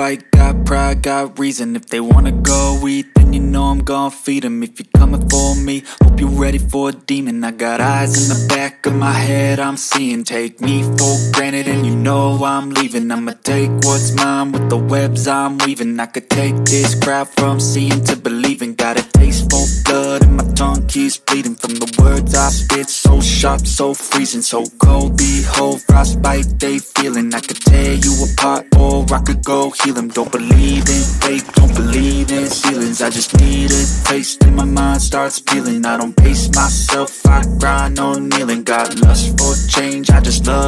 fight, got pride, got reason. If they wanna go eat, then you know I'm gon' feed them If you're coming for me, hope you're ready for a demon. I got eyes in the back of my head, I'm seeing. Take me for granted and you know I'm leaving. I'ma take what's mine with the webs I'm weaving. I could take this crowd from seeing to believing. Got a taste for blood and my tongue keeps bleeding. From the words I spit, so sharp, so freezing. So cold, behold, frostbite they feeling. I could tear you Could go heal them Don't believe in fate, don't believe in ceilings I just need a taste and my mind starts peeling. I don't pace myself, I grind on kneeling. Got lust for change, I just love